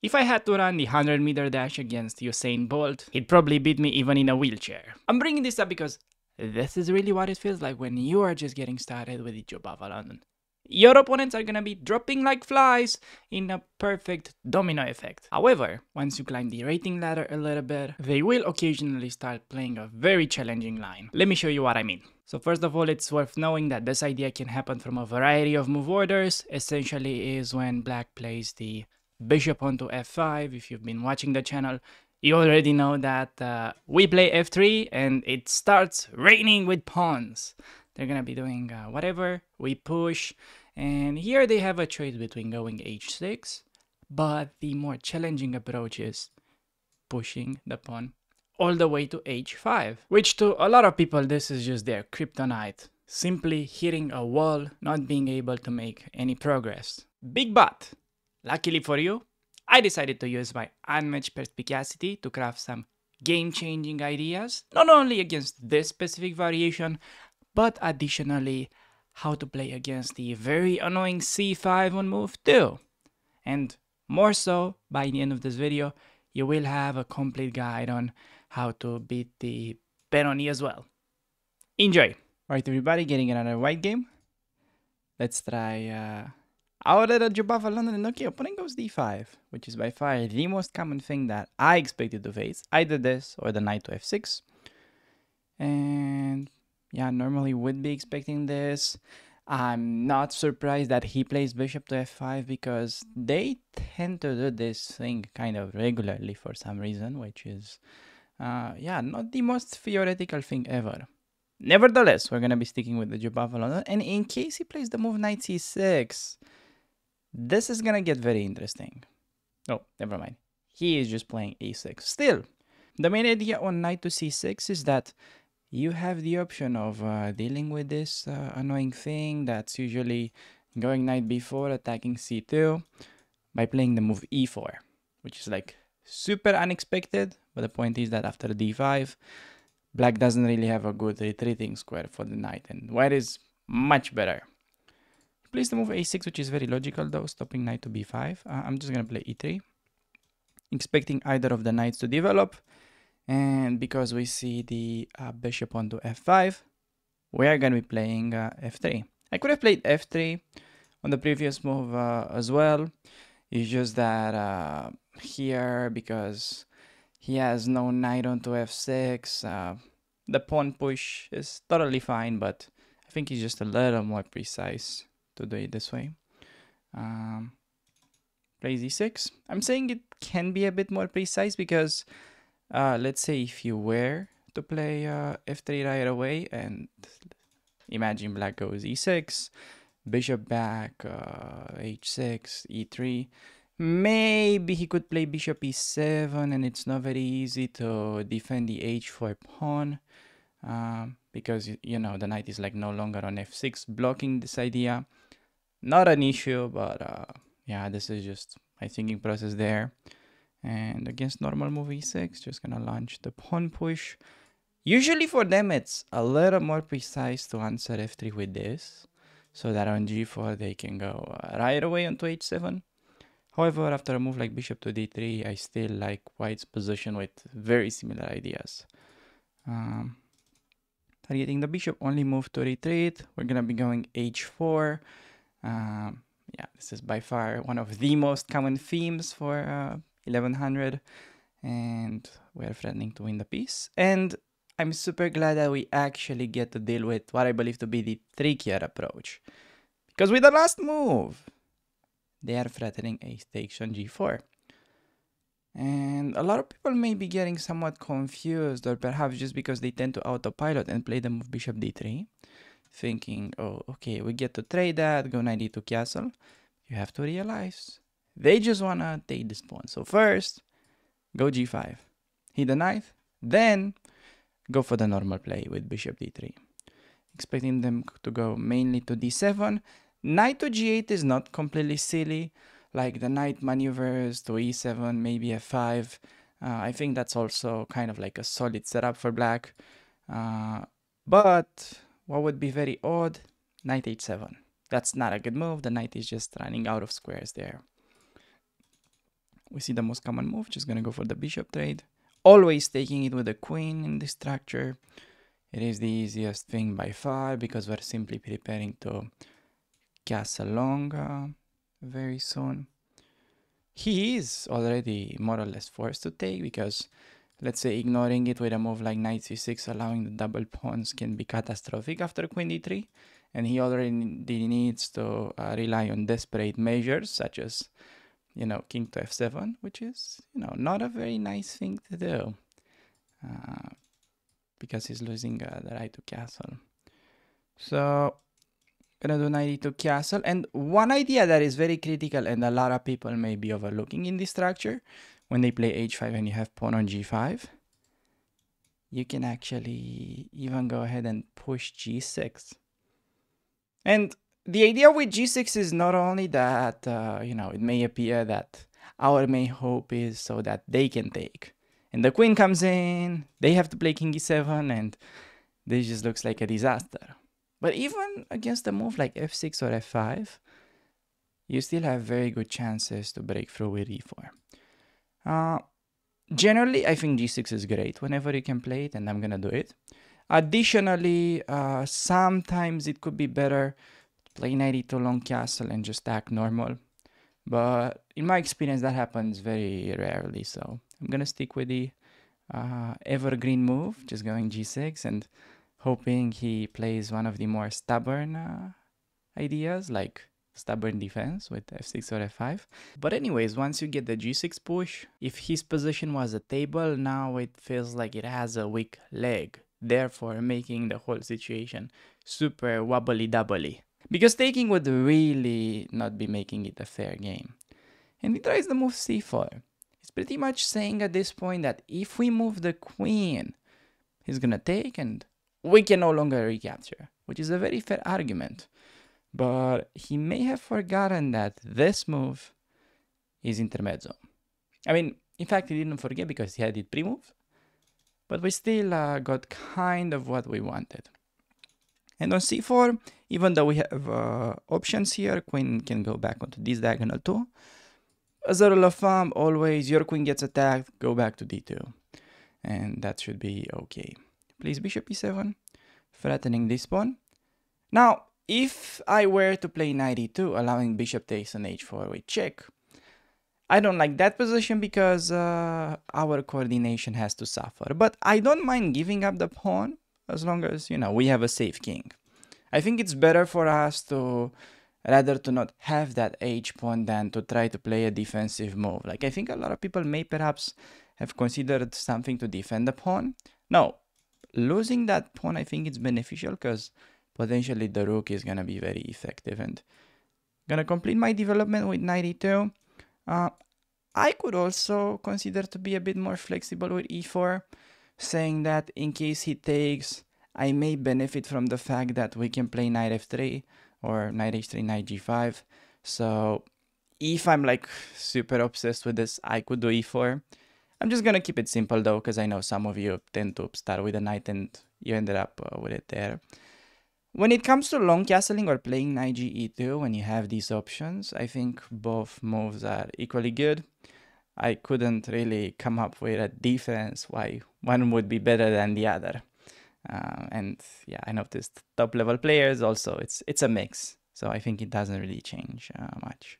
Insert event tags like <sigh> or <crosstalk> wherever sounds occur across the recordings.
If I had to run the 100 meter dash against Usain Bolt, he'd probably beat me even in a wheelchair. I'm bringing this up because this is really what it feels like when you are just getting started with the Jobava London. Your opponents are gonna be dropping like flies in a perfect domino effect. However, once you climb the rating ladder a little bit, they will occasionally start playing a very challenging line. Let me show you what I mean. So first of all, it's worth knowing that this idea can happen from a variety of move orders. Essentially is when black plays the bishop onto f5. If you've been watching the channel, you already know that uh, we play f3 and it starts raining with pawns. They're gonna be doing uh, whatever, we push, and here they have a choice between going h6, but the more challenging approach is pushing the pawn all the way to h5, which to a lot of people this is just their kryptonite, simply hitting a wall, not being able to make any progress. Big but, luckily for you, I decided to use my unmatched perspicacity to craft some game-changing ideas, not only against this specific variation, but additionally how to play against the very annoying c5 on move 2. And more so, by the end of this video, you will have a complete guide on how to beat the Benoni as well. Enjoy! Alright everybody, getting another white game. Let's try uh, out at a Jobava London and Nokia opponent goes d5, which is by far the most common thing that I expected to face. Either this or the knight to f6. And yeah, normally would be expecting this. I'm not surprised that he plays bishop to f5 because they tend to do this thing kind of regularly for some reason, which is, uh, yeah, not the most theoretical thing ever. Nevertheless, we're going to be sticking with the Jobava and in case he plays the move knight c6, this is to get very interesting. Oh, never mind. He is just playing a6. Still, the main idea on knight to c6 is that you have the option of uh, dealing with this uh, annoying thing that's usually going knight b4 attacking c2 by playing the move e4 which is like super unexpected but the point is that after d5 black doesn't really have a good retreating square for the knight and white is much better plays the move a6 which is very logical though stopping knight to b5 uh, i'm just gonna play e3 expecting either of the knights to develop and because we see the uh, bishop onto f5, we are going to be playing uh, f3. I could have played f3 on the previous move uh, as well. It's just that uh, here, because he has no knight onto f6, uh, the pawn push is totally fine, but I think he's just a little more precise to do it this way. Um, plays e6. I'm saying it can be a bit more precise because uh, let's say if you were to play uh, f3 right away and imagine black goes e6 bishop back uh, h6 e3 maybe he could play bishop e7 and it's not very easy to defend the h4 pawn um, because you know the knight is like no longer on f6 blocking this idea not an issue but uh, yeah this is just my thinking process there and against normal move e6, just gonna launch the pawn push. Usually for them, it's a little more precise to answer f3 with this, so that on g4 they can go uh, right away onto h7. However, after a move like bishop to d3, I still like white's position with very similar ideas. Um, targeting the bishop, only move to retreat. We're gonna be going h4. Um, yeah, this is by far one of the most common themes for uh, 1100 and we're threatening to win the piece. And I'm super glad that we actually get to deal with what I believe to be the trickier approach. Because with the last move, they are threatening a takes on g4. And a lot of people may be getting somewhat confused or perhaps just because they tend to autopilot and play the move bishop d3. Thinking, oh, okay, we get to trade that, go knight d2 castle. You have to realize they just want to take this pawn. So first, go g5. Hit the knight. Then, go for the normal play with bishop d3. Expecting them to go mainly to d7. Knight to g8 is not completely silly. Like the knight maneuvers to e7, maybe f5. Uh, I think that's also kind of like a solid setup for black. Uh, but what would be very odd, knight h7. That's not a good move. The knight is just running out of squares there. we see the most common move, just gonna go for the bishop trade. Always taking it with the queen in this structure. It is the easiest thing by far because we're simply preparing to castle long uh, very soon. He is already more or less forced to take because let's say ignoring it with a move like knight c6 allowing the double pawns can be catastrophic after queen d3 and he already needs to uh, rely on desperate measures such as you know king to f7 which is you know not a very nice thing to do uh, because he's losing uh, the right to castle. So gonna do knight e2 castle. And one idea that is very critical and a lot of people may be overlooking in this structure when they play h5 and you have pawn on g5 you can actually even go ahead and push g6 and the idea with g6 is not only that uh, you know it may appear that our main hope is so that they can take. And the queen comes in they have to play king e7 and this just looks like a disaster. But even against a move like f6 or f5 you still have very good chances to break through with e4 uh, generally i think g6 is great whenever you can play it and i'm gonna do it additionally uh, sometimes it could be better to play knight e2 long castle and just act normal. But in my experience, that happens very rarely. So I'm gonna stick with the uh, evergreen move, just going g6 and hoping he plays one of the more stubborn uh, ideas like stubborn defense with f6 or f5. But anyways, once you get the g6 push, if his position was a table, now it feels like it has a weak leg, therefore making the whole situation super wobbly doubly. Because taking would really not be making it a fair game. And he tries the move c4. It's pretty much saying at this point that if we move the queen, he's gonna take and we can no longer recapture, which is a very fair argument. But he may have forgotten that this move is intermezzo. I mean, in fact, he didn't forget because he had it pre-move, but we still uh, got kind of what we wanted. And on c4, even though we have uh, options here, queen can go back onto this diagonal too. As a rule of thumb, always your queen gets attacked, go back to d2. And that should be okay. Please bishop e7, threatening this pawn. Now, if I were to play knight e2, allowing bishop takes on h4 with check, I don't like that position because uh, our coordination has to suffer. But I don't mind giving up the pawn as long as, you know, we have a safe king. I think it's better for us to rather to not have that h pawn than to try to play a defensive move. Like I think a lot of people may perhaps have considered something to defend the pawn. No, losing that pawn I think it's beneficial because potentially the rook is gonna be very effective and gonna complete my development with knight e2. Uh, I could also consider to be a bit more flexible with e4 saying that in case he takes, I may benefit from the fact that we can play knight f3 or knight h3, knight g5. So if I'm like super obsessed with this, I could do e4. I'm just gonna keep it simple though, because I know some of you tend to start with a knight and you ended up uh, with it there. When it comes to long castling or playing knight ge2, when you have these options, I think both moves are equally good. I couldn't really come up with a defense why one would be better than the other. Uh, and yeah, I noticed top level players also it's it's a mix, so I think it doesn't really change uh, much.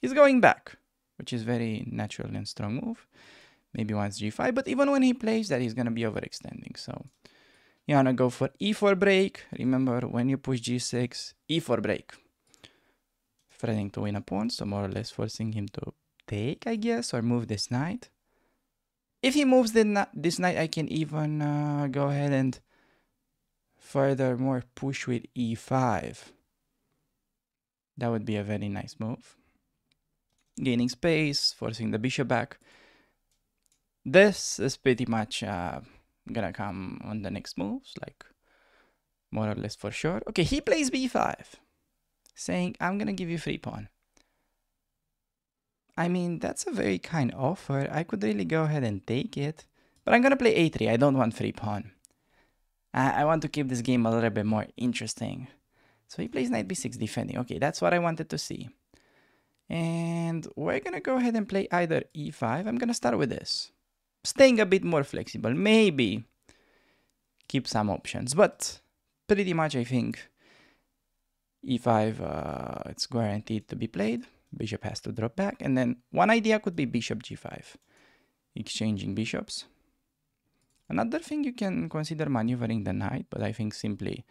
He's going back, which is very natural and strong move. Maybe once g5, but even when he plays that, he's gonna be overextending. So you wanna go for e4 break. Remember, when you push g6, e4 break. Threatening to win a pawn, so more or less forcing him to take, I guess, or move this knight. If he moves this knight, I can even uh, go ahead and furthermore push with e5. That would be a very nice move. Gaining space, forcing the bishop back. This is pretty much uh, gonna come on the next moves, like more or less for sure. Okay, he plays b5, saying, I'm gonna give you free pawn. I mean, that's a very kind offer. I could really go ahead and take it. But I'm gonna play a3. I don't want free pawn. I, I want to keep this game a little bit more interesting. So he plays knight b6 defending. Okay, that's what I wanted to see. And we're gonna go ahead and play either e5. I'm gonna start with this. Staying a bit more flexible. Maybe keep some options, but pretty much I think e5 uh, it's guaranteed to be played. Bishop has to drop back. And then one idea could be bishop g5, exchanging bishops. Another thing you can consider maneuvering the knight, but I think simply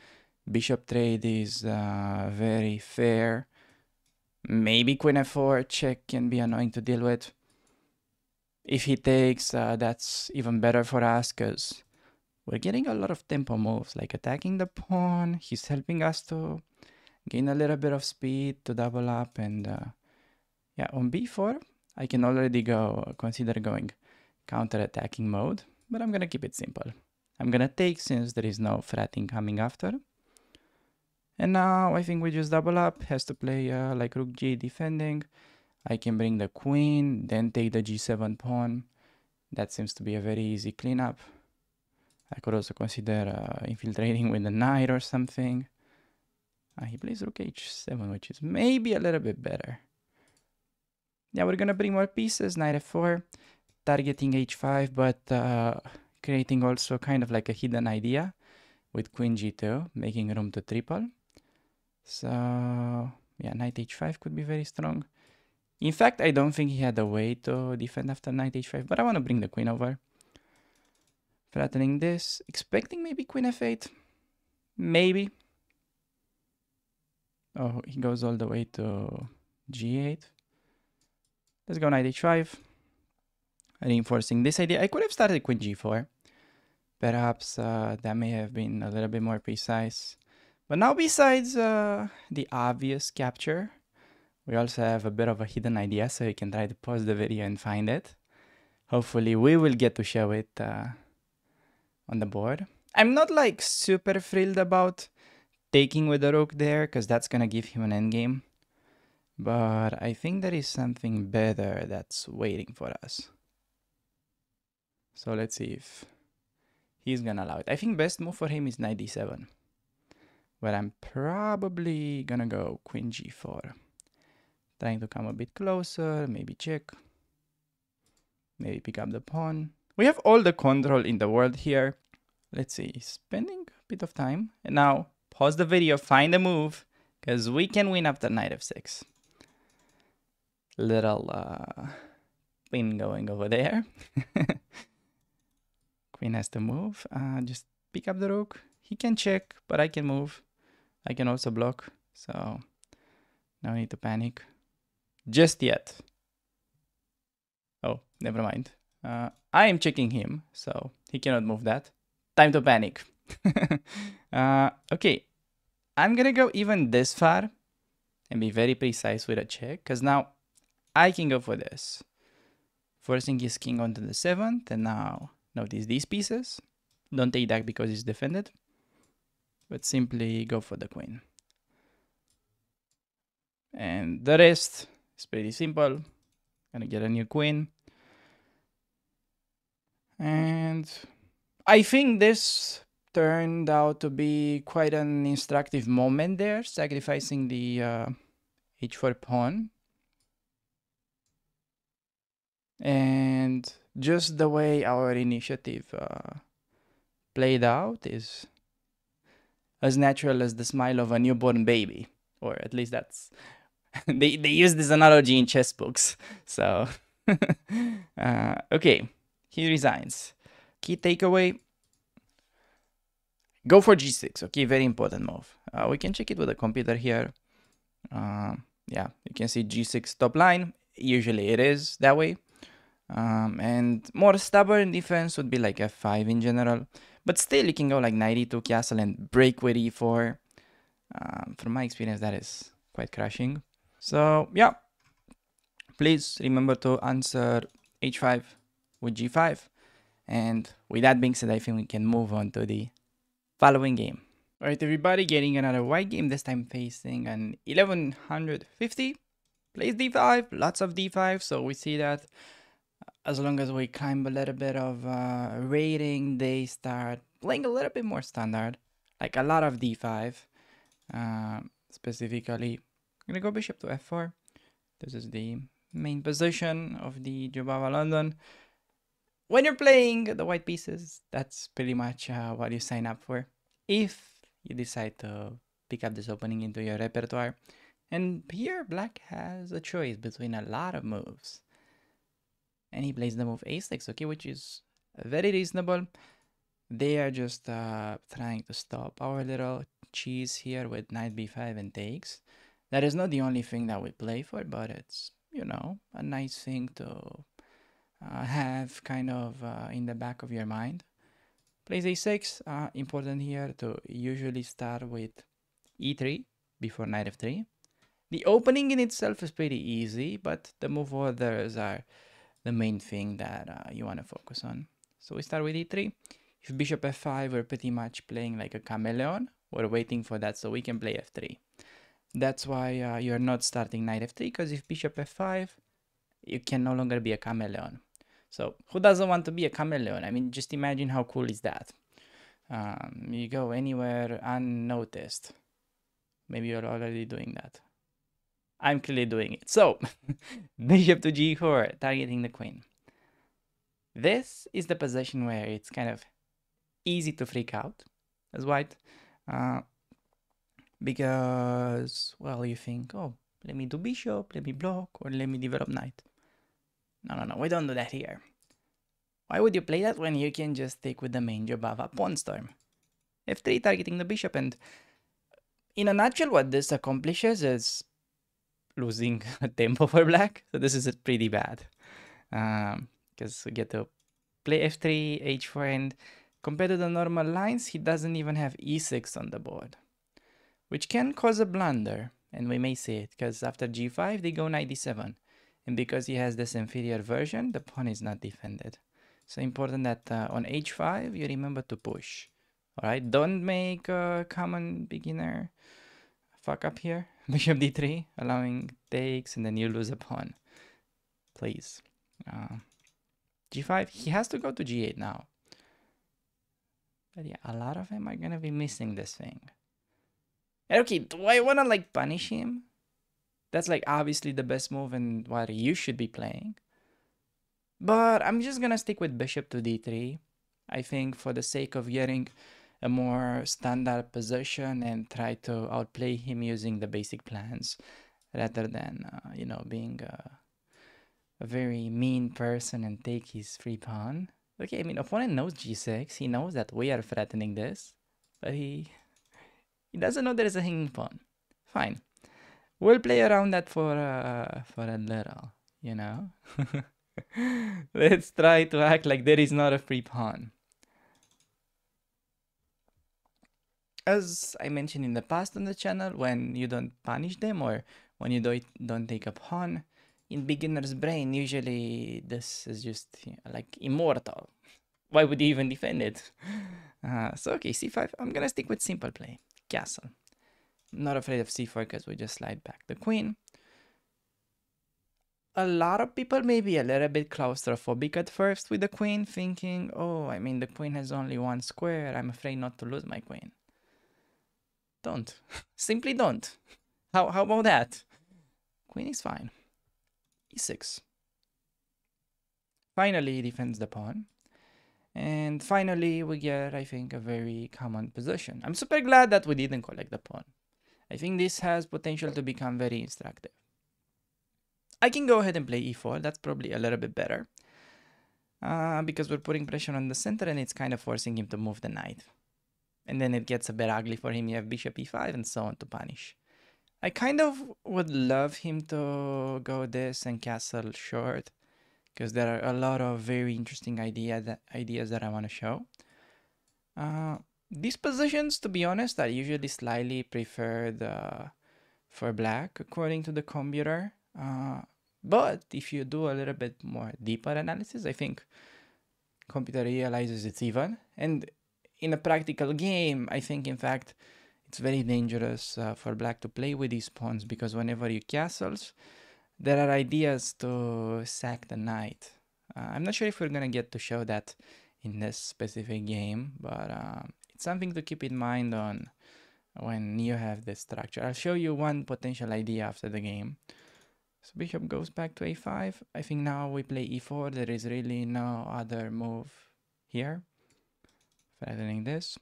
bishop trade is uh, very fair. Maybe queen f4 check can be annoying to deal with. If he takes, uh, that's even better for us because we're getting a lot of tempo moves, like attacking the pawn. He's helping us to gain a little bit of speed to double up and uh, yeah, on b4, I can already go consider going counter-attacking mode, but I'm gonna keep it simple. I'm gonna take since there is no fretting coming after. And now I think we just double up, has to play uh, like rook g defending. I can bring the queen, then take the g7 pawn. That seems to be a very easy cleanup. I could also consider uh, infiltrating with the knight or something. Uh, he plays rook h7, which is maybe a little bit better. Yeah, we're gonna bring more pieces, knight f4, targeting h5, but uh, creating also kind of like a hidden idea with queen g2, making room to triple. So, yeah, knight h5 could be very strong. In fact, I don't think he had a way to defend after knight h5, but I want to bring the queen over. Flattening this, expecting maybe queen f8. Maybe. Oh, he goes all the way to g8. Let's go knight h5. Reinforcing this idea. I could have started queen g4. Perhaps uh, that may have been a little bit more precise. But now besides uh, the obvious capture, we also have a bit of a hidden idea, so you can try to pause the video and find it. Hopefully we will get to show it uh, on the board. I'm not like super thrilled about taking with the rook there, because that's going to give him an endgame. But I think there is something better that's waiting for us. So let's see if he's gonna allow it. I think best move for him is knight d7. But I'm probably gonna go queen g4. Trying to come a bit closer, maybe check. Maybe pick up the pawn. We have all the control in the world here. Let's see, spending a bit of time. And now pause the video, find a move, because we can win after knight f6 little uh, going over there. <laughs> Queen has to move. Uh, just pick up the rook. He can check, but I can move. I can also block. So no need to panic. Just yet. Oh, never mind. Uh, I am checking him, so he cannot move that. Time to panic. <laughs> uh, okay, I'm gonna go even this far and be very precise with a check, because now I can go for this. Forcing his king onto the 7th, and now notice these pieces. Don't take that because it's defended, but simply go for the queen. And the rest is pretty simple. Gonna get a new queen. And I think this turned out to be quite an instructive moment there, sacrificing the uh, h4 pawn and just the way our initiative uh, played out is as natural as the smile of a newborn baby or at least that's <laughs> they, they use this analogy in chess books so <laughs> uh, okay he resigns key takeaway go for g6 okay very important move uh, we can check it with the computer here uh, yeah you can see g6 top line usually it is that way um, and more stubborn defense would be like f5 in general. But still, you can go like knight e2 castle and break with e4. Um, from my experience, that is quite crushing. So, yeah. Please remember to answer h5 with g5. And with that being said, I think we can move on to the following game. Alright, everybody, getting another white game, this time facing an 1150. Plays d5, lots of d5, so we see that as long as we climb a little bit of uh, rating, they start playing a little bit more standard, like a lot of d5. Uh, specifically, I'm gonna go bishop to f4, This is the main position of the Jobava London. When you're playing the white pieces, that's pretty much uh, what you sign up for. If you decide to pick up this opening into your repertoire. And here black has a choice between a lot of moves. And he plays the move a6, okay, which is very reasonable. They are just uh, trying to stop our little cheese here with knight b5 and takes. That is not the only thing that we play for, but it's, you know, a nice thing to uh, have kind of uh, in the back of your mind. Plays a6, uh, important here to usually start with e3 before knight f3. The opening in itself is pretty easy, but the move orders are the main thing that uh, you want to focus on. So we start with e3. If bishop f5, we're pretty much playing like a chameleon. We're waiting for that so we can play f3. That's why uh, you're not starting knight f3, because if bishop f5, you can no longer be a chameleon. So who doesn't want to be a chameleon? I mean, just imagine how cool is that. Um, you go anywhere unnoticed. Maybe you're already doing that. I'm clearly doing it. So, <laughs> bishop to g4, targeting the queen. This is the position where it's kind of easy to freak out as white. Uh, because, well, you think, oh, let me do bishop, let me block, or let me develop knight. No, no, no, we don't do that here. Why would you play that when you can just stick with the main Jobava pawn storm? f3 targeting the bishop and in a nutshell what this accomplishes is losing <laughs> a tempo for black. So this is pretty bad. Because um, we get to play f3, h4 and compared to the normal lines he doesn't even have e6 on the board. Which can cause a blunder and we may see it because after g5 they go knight d7 and because he has this inferior version, the pawn is not defended. So important that uh, on h5 you remember to push. Alright, don't make a common beginner fuck up here. <laughs> Bishop d3, allowing takes, and then you lose a pawn. Please. Uh, g5, he has to go to g8 now. But yeah, a lot of them are gonna be missing this thing. Okay, do I wanna like punish him? That's like obviously the best move and what you should be playing. But I'm just gonna stick with bishop to d3. I think for the sake of getting a more standard position and try to outplay him using the basic plans rather than, uh, you know, being a, a very mean person and take his free pawn. Okay, I mean, opponent knows g6. He knows that we are threatening this, but he he doesn't know there is a hanging pawn. Fine. We'll play around that for uh, for a little, you know. <laughs> Let's try to act like there is not a free pawn. As I mentioned in the past on the channel, when you don't punish them or when you don't, don't take a pawn, in beginner's brain, usually this is just like immortal. <laughs> Why would you even defend it? <laughs> Uh, so okay, c5, I'm gonna stick with simple play, castle. Not afraid of c4 because we just slide back the queen. A lot of people may be a little bit claustrophobic at first with the queen, thinking, oh, I mean, the queen has only one square. I'm afraid not to lose my queen. Don't. <laughs> Simply don't. How, how about that? Queen is fine. e6. Finally, he defends the pawn. And finally, we get, I think, a very common position. I'm super glad that we didn't collect the pawn. I think this has potential to become very instructive. I can go ahead and play e4. That's probably a little bit better. Uh, because we're putting pressure on the center and it's kind of forcing him to move the knight. And then it gets a bit ugly for him. You have bishop e5 and so on to punish. I kind of would love him to go this and castle short because there are a lot of very interesting idea that, ideas that I want to show. Uh, these positions, to be honest, are usually slightly preferred uh, for black according to the computer. Uh, but if you do a little bit more deeper analysis, I think computer realizes it's even. And in a practical game, I think in fact it's very dangerous uh, for black to play with these pawns because whenever you castles, there are ideas to sack the knight. Uh, I'm not sure if we're gonna get to show that in this specific game, but uh, it's something to keep in mind on when you have this structure. I'll show you one potential idea after the game. So bishop goes back to a5. I think now we play e4. There is really no other move here. Threatening this.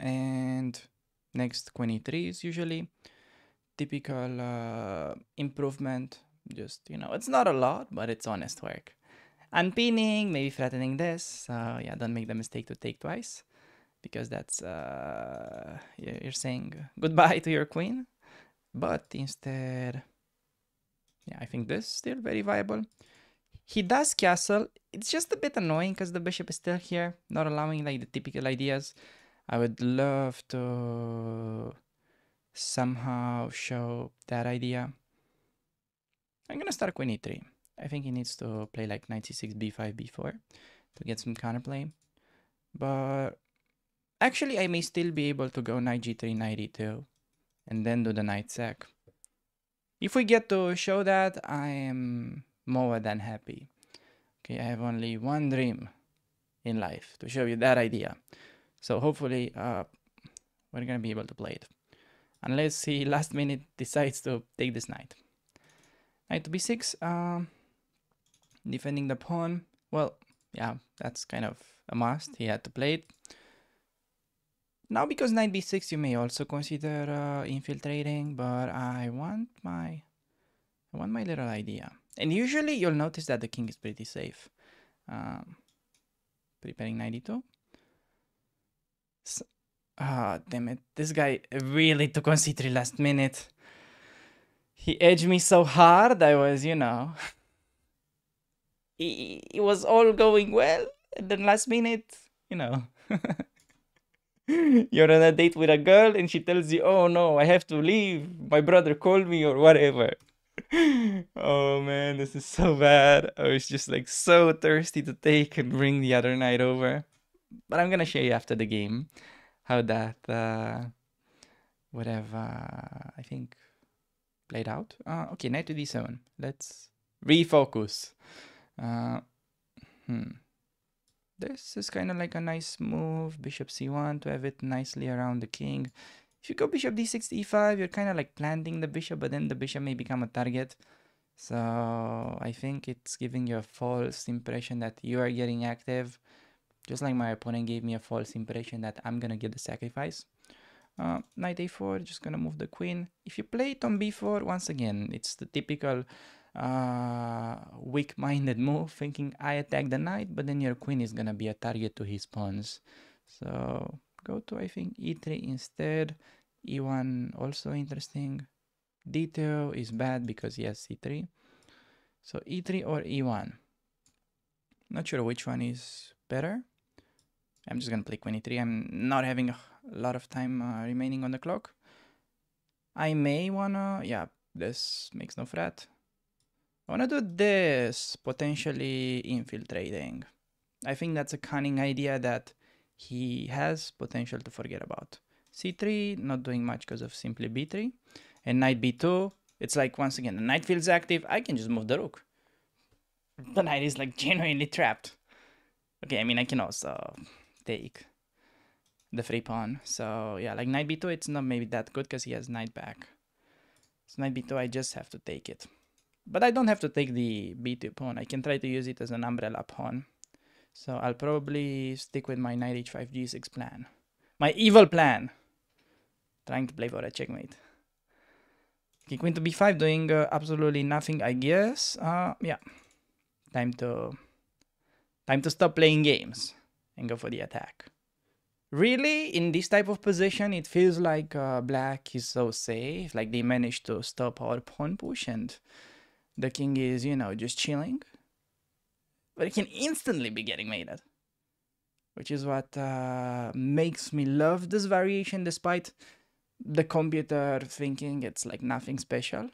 And next queen e3 is usually typical uh, improvement. Just, you know, it's not a lot, but it's honest work. Unpinning, maybe threatening this. So yeah, don't make the mistake to take twice. Because that's, uh, you're saying goodbye to your queen. But instead, yeah, I think this is still very viable. He does castle. It's just a bit annoying because the bishop is still here, not allowing like the typical ideas. I would love to somehow show that idea. I'm gonna start queen e3. I think he needs to play like knight c6, b5, b4 to get some counterplay. But actually, I may still be able to go knight g3, knight e2, and then do the knight sack. If we get to show that, I am more than happy. Okay, I have only one dream in life to show you that idea. So hopefully uh, we're gonna be able to play it. Unless he <laughs> last minute decides to take this knight. Knight to b6, um, defending the pawn. Well, yeah, that's kind of a must. He had to play it. Now because knight b6 you may also consider uh, infiltrating, but I want my I want my little idea. And usually you'll notice that the king is pretty safe. Um, preparing 92. Ah, oh, damn it. This guy really took on c3 last minute. He edged me so hard, I was, you know... it was all going well, and then last minute, you know... <laughs> You're on a date with a girl and she tells you, oh no, I have to leave. My brother called me or whatever. <laughs> oh man, this is so bad. I was just like so thirsty to take and bring the other knight over. But I'm gonna show you after the game how that uh, would have, uh, I think, played out. Uh, okay, knight to d7. Let's refocus. Uh, hmm. This is kind of like a nice move, bishop c1 to have it nicely around the king. If you go bishop d6 e5, you're kind of like planting the bishop, but then the bishop may become a target. So I think it's giving you a false impression that you are getting active. Just like my opponent gave me a false impression that I'm gonna get the sacrifice. Uh, knight a4, just gonna move the queen. If you play it on b4, once again, it's the typical uh, weak-minded <laughs> move, thinking I attack the knight, but then your queen is gonna be a target to his pawns. So go to, I think, e3 instead. e1 also interesting. d2 is bad because he has c3. So e3 or e1. Not sure which one is better. I'm just gonna play queen e3. I'm not having a lot of time uh, remaining on the clock. I may wanna, yeah, this makes no threat. I want to do this, potentially infiltrating. I think that's a cunning idea that he has potential to forget about. c3, not doing much because of simply b3. And knight b2, it's like, once again, the knight feels active, I can just move the rook. The knight is like genuinely trapped. Okay, I mean, I can also take the free pawn. So yeah, like knight b2, it's not maybe that good because he has knight back. So knight b2, I just have to take it. But I don't have to take the b2 pawn. I can try to use it as an umbrella pawn. So I'll probably stick with my knight h5 g6 plan. My evil plan! Trying to play for a checkmate. Okay, queen to b5 doing uh, absolutely nothing, I guess. Uh, yeah. Time to... Time to stop playing games and go for the attack. Really, in this type of position, it feels like uh, black is so safe. Like they managed to stop our pawn push and the king is, you know, just chilling. But it can instantly be getting mated. Which is what uh, makes me love this variation despite the computer thinking it's like nothing special.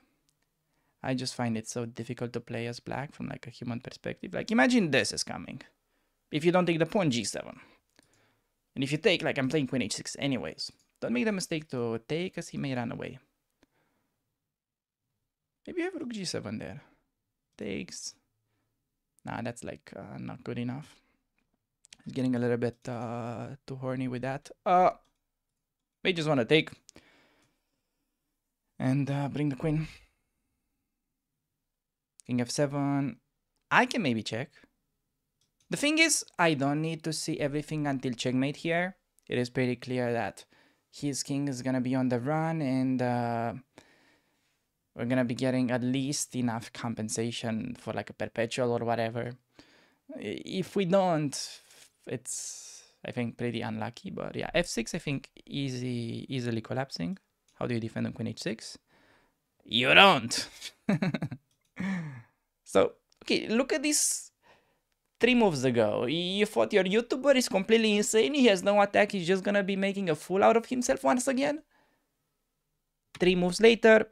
I just find it so difficult to play as black from like a human perspective. Like imagine this is coming. If you don't take the pawn g7. And if you take, like I'm playing queen h6 anyways. Don't make the mistake to take as he may run away. Maybe I have rook g7 there. Takes. Nah, that's like uh, not good enough. He's getting a little bit uh, too horny with that. Uh, we just want to take. And uh, bring the queen. King f7. I can maybe check. The thing is, I don't need to see everything until checkmate here. It is pretty clear that his king is gonna be on the run and uh, we're gonna be getting at least enough compensation for like a perpetual or whatever. If we don't, it's I think pretty unlucky. But yeah, f6 I think easy easily collapsing. How do you defend on queen h6? You don't. <laughs> so okay, look at this three moves ago. You thought your YouTuber is completely insane. He has no attack. He's just gonna be making a fool out of himself once again. Three moves later,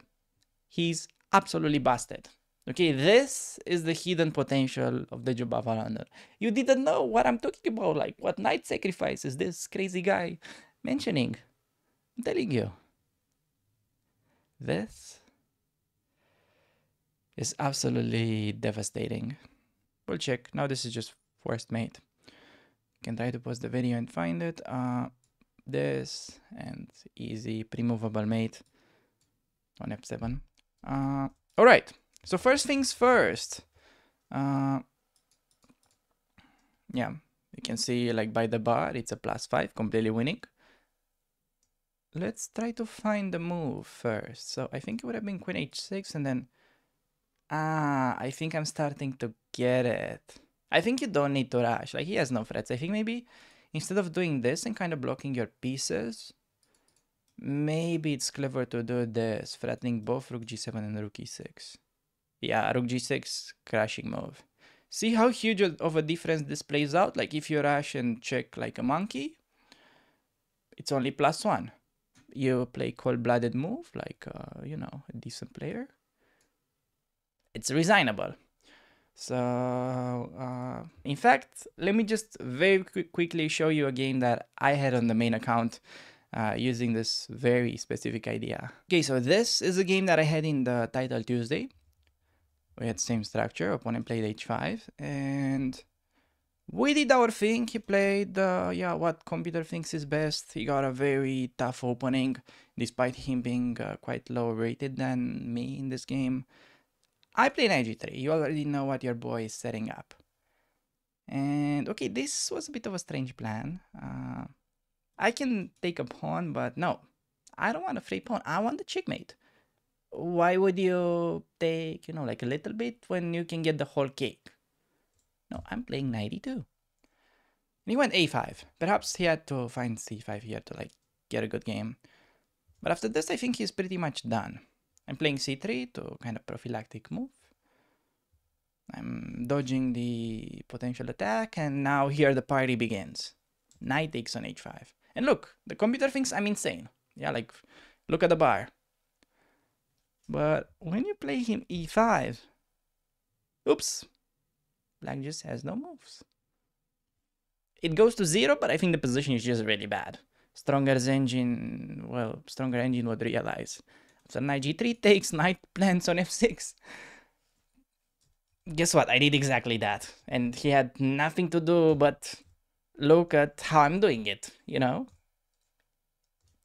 he's absolutely busted. Okay, this is the hidden potential of the Jobava London. You didn't know what I'm talking about, like what knight sacrifice is this crazy guy mentioning. I'm telling you. This is absolutely devastating. We'll check. Now this is just forced mate. You can try to pause the video and find it. Uh, this and easy pre-movable mate on f7. Uh, all right. So first things first. Uh, yeah, you can see like by the bar, it's a plus five, completely winning. Let's try to find the move first. So I think it would have been queen h6 and then... Ah, I think I'm starting to get it. I think you don't need to rush. Like he has no threats. I think maybe instead of doing this and kind of blocking your pieces, maybe it's clever to do this, threatening both rook g7 and rook e6. Yeah, rook g6, crashing move. See how huge of a difference this plays out? Like if you rush and check like a monkey, it's only plus one. You play cold-blooded move, like, uh, you know, a decent player. It's resignable. So, uh, in fact, let me just very quickly show you a game that I had on the main account uh, using this very specific idea. Okay, so this is a game that I had in the title Tuesday. We had same structure, opponent played h5, and we did our thing. He played, uh, yeah, what computer thinks is best. He got a very tough opening, despite him being uh, quite lower rated than me in this game. I play knight g3. You already know what your boy is setting up. And okay, this was a bit of a strange plan. Uh, I can take a pawn, but no. I don't want a free pawn. I want the checkmate. Why would you take, you know, like a little bit when you can get the whole cake? No, I'm playing knight e2. And he went a5. Perhaps he had to find c5 here to like get a good game. But after this, I think he's pretty much done. I'm playing c3 to kind of prophylactic move. I'm dodging the potential attack, and now here the party begins. Knight takes on h5. And look, the computer thinks I'm insane. Yeah, like, look at the bar. But when you play him e5, oops, black just has no moves. It goes to zero, but I think the position is just really bad. Stronger's engine, well, stronger engine would realize so knight g3 takes, knight plants on f6. Guess what? I did exactly that. And he had nothing to do but look at how I'm doing it, you know?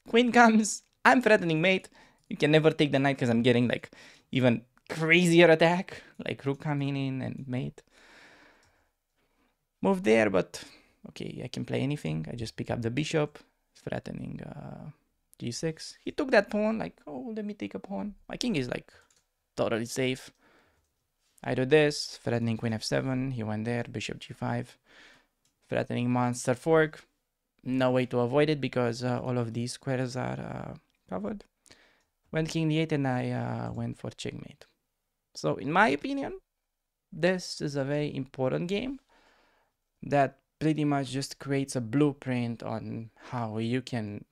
Queen comes, I'm threatening mate. You can never take the knight because I'm getting like even crazier attack, like rook coming in and mate. Move there, but okay, I can play anything. I just pick up the bishop, threatening uh, g6. He took that pawn, like, oh, let me take a pawn. My king is like totally safe. I do this, threatening queen f7. He went there, bishop g5. Threatening monster fork. No way to avoid it because uh, all of these squares are uh, covered. Went king d8 and I uh, went for checkmate. So in my opinion, this is a very important game that pretty much just creates a blueprint on how you can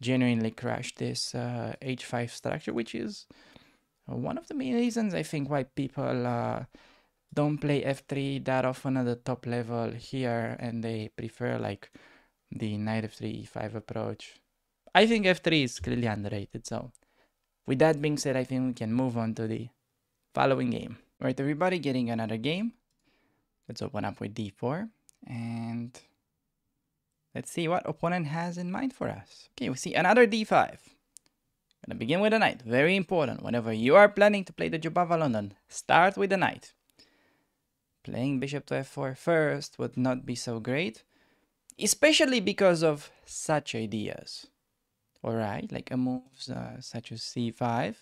genuinely crash this uh, h5 structure, which is one of the main reasons I think why people uh, don't play f3 that often at the top level here and they prefer like the knight f3 e5 approach. I think f3 is clearly underrated, so with that being said, I think we can move on to the following game. Alright everybody, getting another game. Let's open up with d4 and Let's see what opponent has in mind for us. Okay, we see another d5. Gonna begin with a knight. Very important. Whenever you are planning to play the Jobava London, start with a knight. Playing bishop to f4 first would not be so great, especially because of such ideas. Alright, like a move uh, such as c5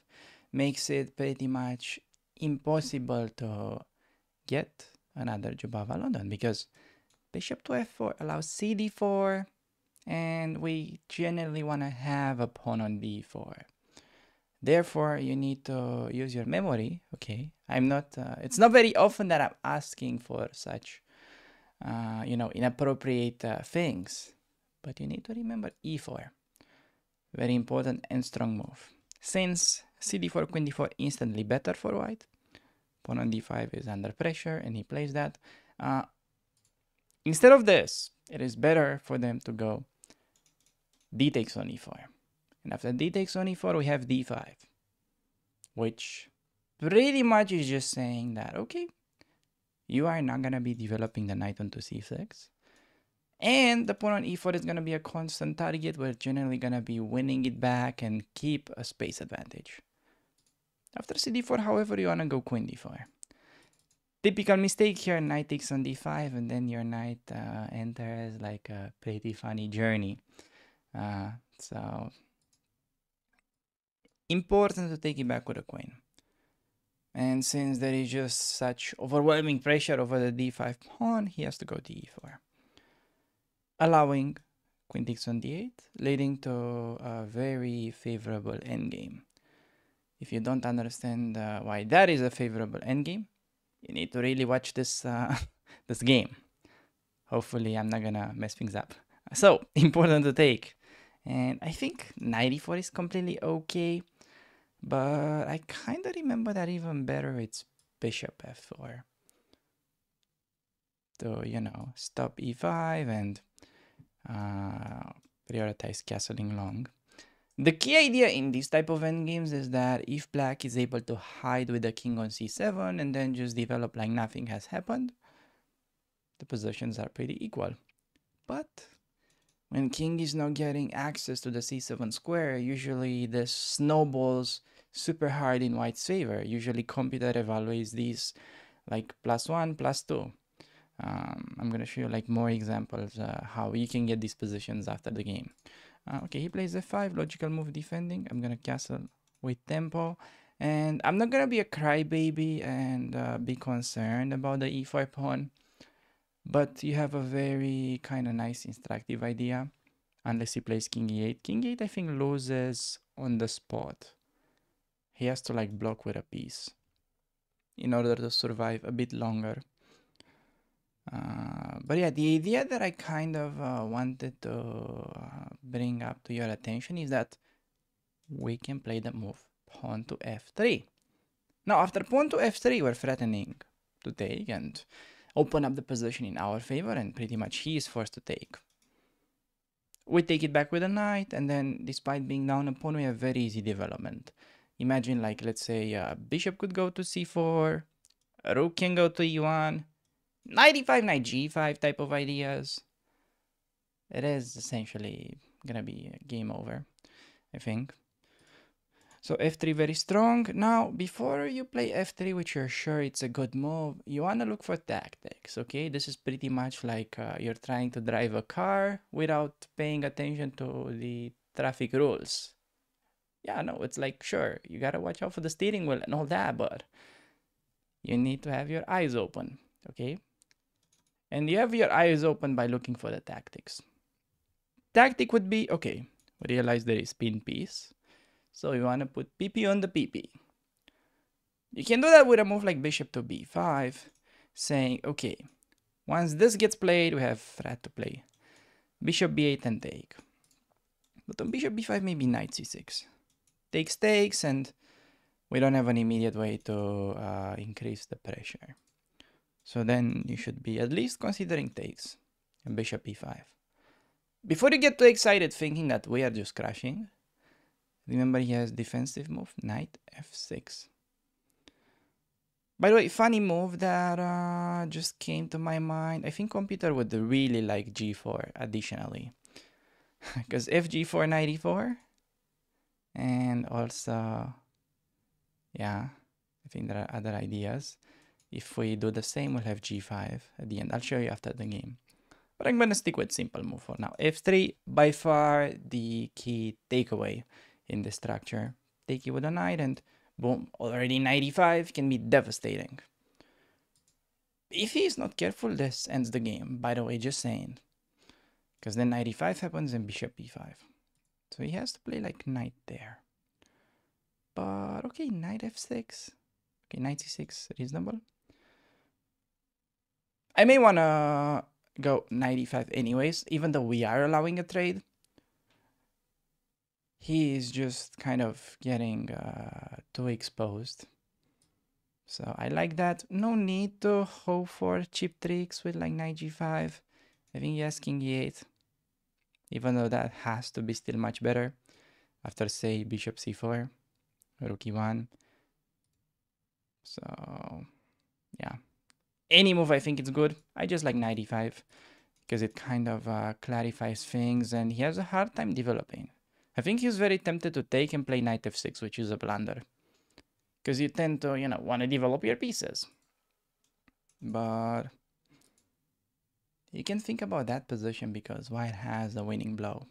makes it pretty much impossible to get another Jobava London because bishop to f4 allows cd4 and we generally want to have a pawn on d4. Therefore, you need to use your memory. Okay, I'm not. Uh, it's not very often that I'm asking for such, uh, you know, inappropriate uh, things. But you need to remember e4. Very important and strong move. Since cd4, queen d4 instantly better for white. Pawn on d5 is under pressure, and he plays that. Instead of this, it is better for them to go d takes on e4. And after d takes on e4, we have d5, which pretty much is just saying that, okay, you are not going to be developing the knight onto c6. And the pawn on e4 is going to be a constant target. We're generally going to be winning it back and keep a space advantage. After cd4, however, you want to go queen d4. Typical mistake here, knight takes on d5, and then your knight uh, enters like a pretty funny journey. Uh, so important to take it back with a queen. And since there is just such overwhelming pressure over the d5 pawn, he has to go to e4. Allowing queen takes on d8, leading to a very favorable endgame. If you don't understand uh, why that is a favorable endgame, you need to really watch this uh, <laughs> this game. Hopefully, I'm not gonna mess things up. So <laughs> important to take, and I think 94 is completely okay. But I kind of remember that even better it's bishop f4. To, you know, stop e5 and uh, prioritize castling long. The key idea in this type of endgames is that if black is able to hide with the king on c7 and then just develop like nothing has happened, the positions are pretty equal. But when king is not getting access to the c7 square, usually this snowballs super hard in white's favor. Usually computer evaluates these like plus one, plus two. Um, I'm gonna show you like more examples uh, how you can get these positions after the game. Uh, okay, he plays f5, logical move defending. I'm gonna castle with tempo. And I'm not gonna be a crybaby and uh, be concerned about the e5 pawn. But you have a very kind of nice instructive idea. Unless he plays king e8. King e8 I think loses on the spot he has to like block with a piece in order to survive a bit longer. Uh, but yeah, the idea that I kind of uh, wanted to uh, bring up to your attention is that we can play the move pawn to f3. Now, after pawn to f3, we're threatening to take and open up the position in our favor, and pretty much he is forced to take. We take it back with a knight, and then despite being down a pawn, we have very easy development imagine like let's say uh, bishop could go to c4 rook can go to e1 95 knight g5 type of ideas. It is essentially gonna be game over i think. So f3 very strong. Now before you play f3 which you're sure it's a good move you want to look for tactics okay? This is pretty much like uh, you're trying to drive a car without paying attention to the traffic rules. Yeah, no, it's like, sure, you gotta watch out for the steering wheel and all that, but you need to have your eyes open, okay? And you have your eyes open by looking for the tactics. Tactic would be, okay, we realize there is pin piece. So you want to put PP on the PP. You can do that with a move like bishop to b5, saying, okay, once this gets played, we have threat to play. Bishop b8 and take. But on bishop b5, maybe knight c6 takes takes and we don't have an immediate way to uh, increase the pressure. So then you should be at least considering takes and bishop e5. Before you get too excited thinking that we are just crashing, remember he has defensive move, knight f6. By the way, funny move that uh, just came to my mind. I think computer would really like g4 additionally. <laughs> Because if g4 94, And also, yeah, I think there are other ideas. If we do the same, we'll have g5 at the end. I'll show you after the game. But I'm going to stick with simple move for now. f3, by far the key takeaway in the structure. Take it with a knight and boom, already 95 can be devastating. If he is not careful, this ends the game. By the way, just saying. Because then 95 happens and bishop b5. So he has to play like knight there. But okay, knight f6. Okay, knight c6, reasonable. I may want to go 95 anyways, even though we are allowing a trade. He is just kind of getting uh, too exposed. So I like that. No need to hope for cheap tricks with like knight g5. I think has king e8. Even though that has to be still much better. After say bishop c4, rook e1. So yeah. Any move I think it's good. I just like 95 because it kind of uh, clarifies things and he has a hard time developing. I think he's very tempted to take and play knight f6, which is a blunder because you tend to, you know, want to develop your pieces. But you can think about that position because white has the winning blow.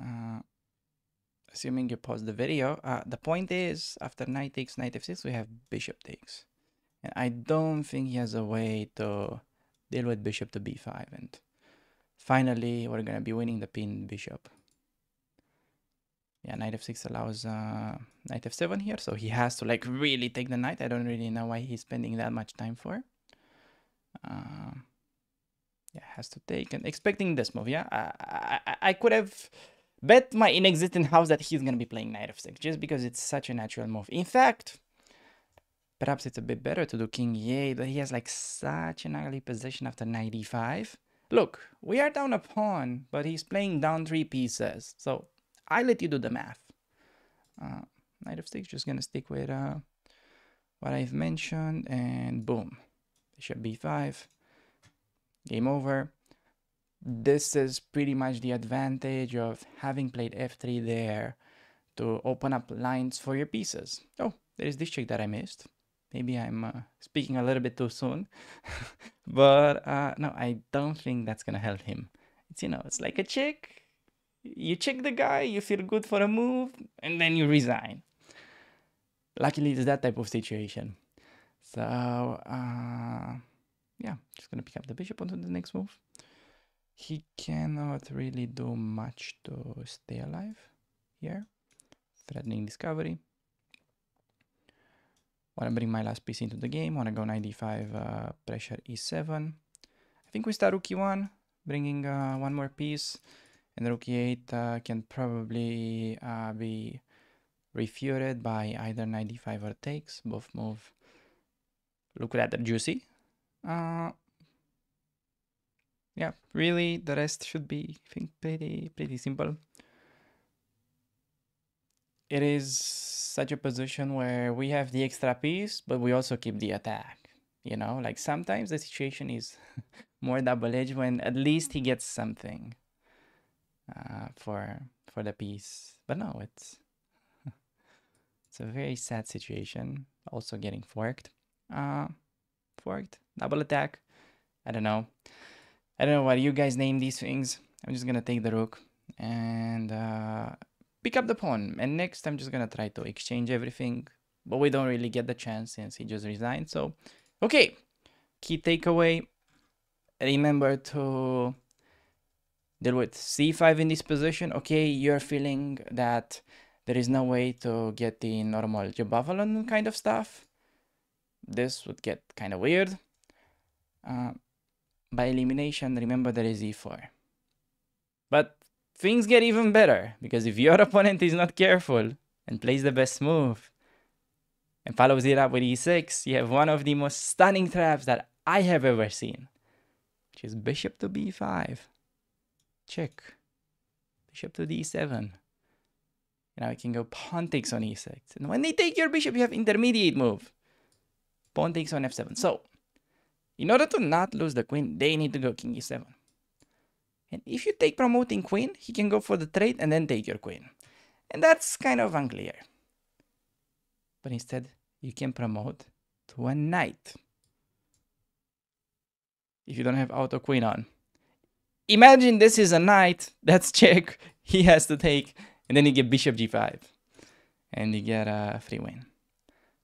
Uh, assuming you pause the video, uh, the point is after knight takes knight f6, we have bishop takes. And I don't think he has a way to deal with bishop to b5. And finally, we're going to be winning the pin bishop. Yeah, knight f6 allows uh, knight f7 here, so he has to like really take the knight. I don't really know why he's spending that much time for. Uh, yeah, has to take and expecting this move. Yeah, I, I, I could have bet my inexistent house that he's gonna be playing knight f6 just because it's such a natural move. In fact, perhaps it's a bit better to do king e8, but he has like such an ugly position after knight e5. Look, we are down a pawn, but he's playing down three pieces, so I let you do the math. Uh, knight of six, just gonna stick with uh, what I've mentioned, and boom, bishop b5, game over. This is pretty much the advantage of having played f3 there to open up lines for your pieces. Oh, there is this check that I missed. Maybe I'm uh, speaking a little bit too soon, <laughs> but uh, no, I don't think that's gonna help him. It's you know, it's like a check you check the guy, you feel good for a move, and then you resign. Luckily, it's that type of situation. So, uh, yeah, just gonna pick up the bishop onto the next move. He cannot really do much to stay alive here. Threatening discovery. Wanna bring my last piece into the game. Wanna go 95 uh, pressure e7. I think we start rook e1, bringing uh, one more piece and rook e8 uh, can probably uh, be refuted by either 95 or takes. Both move look rather juicy. Uh, yeah, really, the rest should be, I think, pretty, pretty simple. It is such a position where we have the extra piece, but we also keep the attack. You know, like sometimes the situation is <laughs> more double-edged when at least he gets something uh, for for the piece. But no, it's <laughs> it's a very sad situation. Also getting forked. Uh, forked double attack. I don't know. I don't know what you guys name these things. I'm just gonna take the rook and uh, pick up the pawn. And next, I'm just gonna try to exchange everything. But we don't really get the chance since he just resigned. So, okay. Key takeaway. Remember to deal with c5 in this position, okay, you're feeling that there is no way to get the normal Jobava London kind of stuff. This would get kind of weird. Uh, by elimination, remember there is e4. But things get even better, because if your <laughs> opponent is not careful and plays the best move, and follows it up with e6, you have one of the most stunning traps that I have ever seen, which is bishop to b5 check. Bishop to d7. Now I can go pawn takes on e6. And when they take your bishop, you have intermediate move. Pawn takes on f7. So, in order to not lose the queen, they need to go king e7. And if you take promoting queen, he can go for the trade and then take your queen. And that's kind of unclear. But instead, you can promote to a knight. If you don't have auto queen on. Imagine this is a knight, that's <laughs> check, he has to take, and then you get bishop g5. And you get a free win.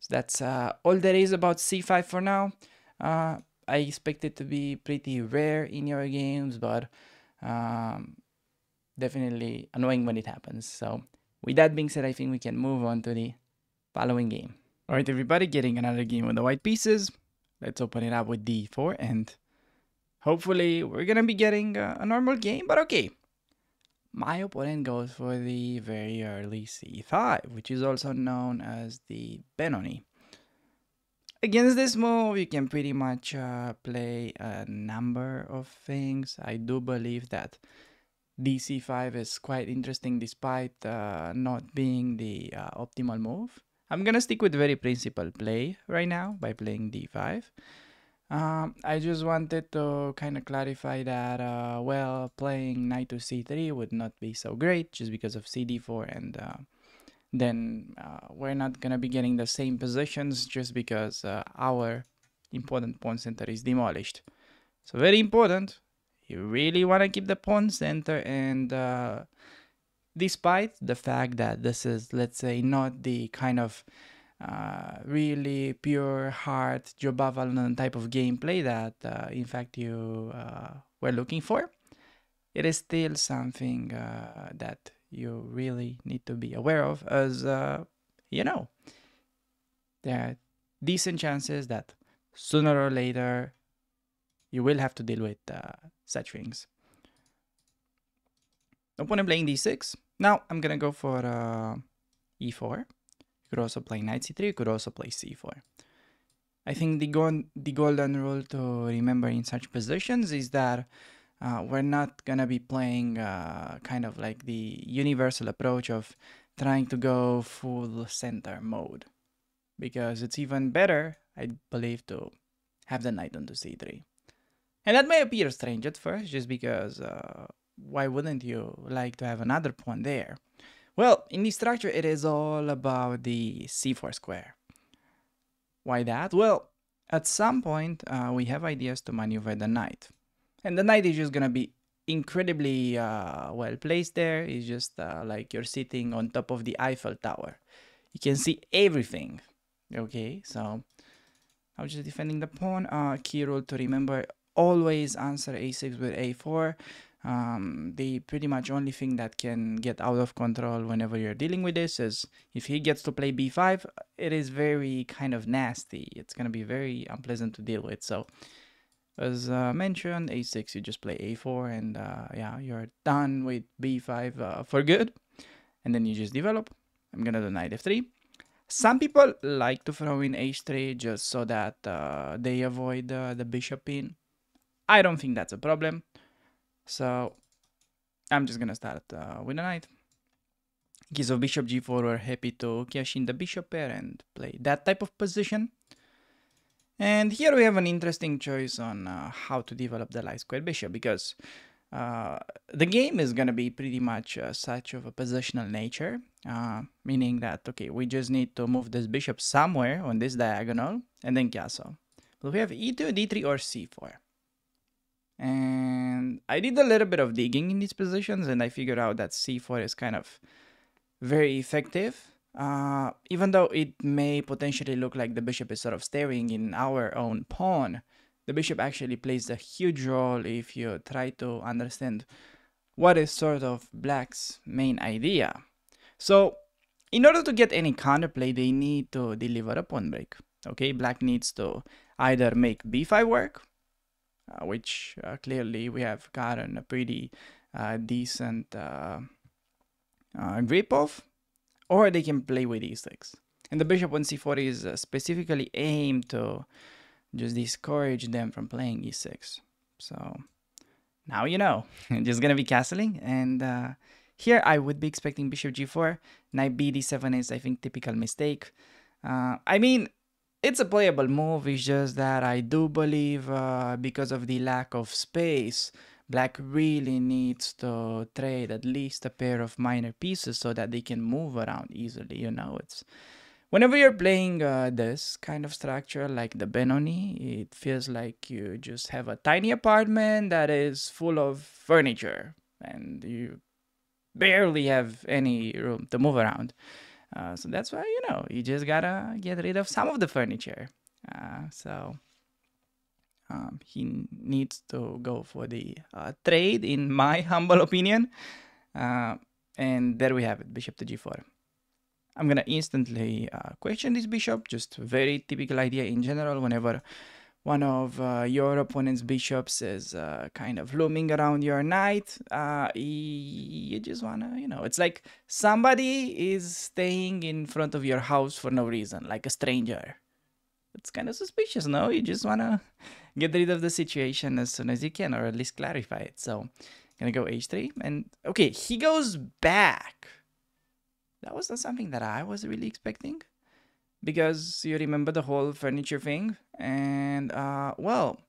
So that's uh, all there is about c5 for now. Uh, I expect it to be pretty rare in your games, but um, definitely annoying when it happens. So with that being said, I think we can move on to the following game. All right, everybody, getting another game with the white pieces. Let's open it up with d4 and hopefully we're gonna be getting a, a normal game, but okay. My opponent goes for the very early c5, which is also known as the Benoni. Against this move, you can pretty much uh, play a number of things. I do believe that dc5 is quite interesting despite uh, not being the uh, optimal move. I'm gonna stick with very principled play right now by playing d5. Um, I just wanted to kind of clarify that, uh, well, playing knight to c3 would not be so great just because of cd4 and uh, then uh, we're not gonna be getting the same positions just because uh, our important pawn center is demolished. So very important. You really want to keep the pawn center and uh, despite the fact that this is, let's say, not the kind of uh, really pure heart Jobava type of gameplay that uh, in fact you uh, were looking for, it is still something that you really need to be aware of as uh, you know there are decent chances that sooner or later you will have to deal with uh, such things. Opponent playing d6. Now I'm gonna go for uh, e4. You could also play knight c3. You could also play c4. I think the, go the golden rule to remember in such positions is that uh, we're not gonna be playing uh, kind of like the universal approach of trying to go full center mode because it's even better, I believe, to have the knight on onto c3. And that may appear strange at first, just because uh, why wouldn't you like to have another pawn there? Well, in this structure, it is all about the c4 square. Why that? Well, at some point, uh, we have ideas to maneuver the knight. And the knight is just gonna be incredibly uh, well placed there. It's just uh, like you're sitting on top of the Eiffel Tower. You can see everything. Okay, so I was just defending the pawn. Uh, key rule to remember, always answer a6 with a4. Um, the pretty much only thing that can get out of control whenever you're dealing with this is if he gets to play b5, it is very kind of nasty. It's going to be very unpleasant to deal with. So as uh, mentioned, a6, you just play a4 and uh, yeah, you're done with b5 uh, for good. And then you just develop. I'm gonna do knight f3. Some people like to throw in h3 just so that uh, they avoid uh, the bishop in. I don't think that's a problem. So I'm just gonna start uh, with a knight. Case of bishop g4, we're happy to cash in the bishop pair and play that type of position. And here we have an interesting choice on uh, how to develop the light square bishop because uh, the game is going to be pretty much uh, such of a positional nature, uh, meaning that, okay, we just need to move this bishop somewhere on this diagonal and then castle. But we have e2, d3, or c4. And I did a little bit of digging in these positions and I figured out that c4 is kind of very effective uh, even though it may potentially look like the bishop is sort of staring in our own pawn, the bishop actually plays a huge role if you try to understand what is sort of black's main idea. So in order to get any counterplay, they need to deliver a pawn break. Okay, black needs to either make b5 work, uh, which uh, clearly we have gotten a pretty uh, decent uh, grip of, or they can play with e6. And the bishop on c4 is uh, specifically aimed to just discourage them from playing e6. So now you know. <laughs> just gonna be castling, and uh, here I would be expecting bishop g4. Knight b d7 is, I think, typical mistake. Uh, I mean, it's a playable move, it's just that I do believe uh, because of the lack of space, Black really needs to trade at least a pair of minor pieces so that they can move around easily. You know, it's whenever you're playing uh, this kind of structure like the Benoni, it feels like you just have a tiny apartment that is full of furniture and you barely have any room to move around. Uh, so that's why, you know, you just gotta get rid of some of the furniture. Uh, so um, he needs to go for the uh, trade, in my <laughs> humble opinion. Uh, and there we have it, bishop to g4. I'm gonna instantly uh, question this bishop, just very typical idea in general whenever one of uh, your opponent's bishops is uh, kind of looming around your knight, uh, you just wanna, you know, it's like somebody is staying in front of your house for no reason, like a stranger. It's kind of suspicious, no? You just wanna get rid of the situation as soon as you can, or at least clarify it. So, gonna go h3, and okay, he goes back. That was not something that I was really expecting because you remember the whole furniture thing and uh well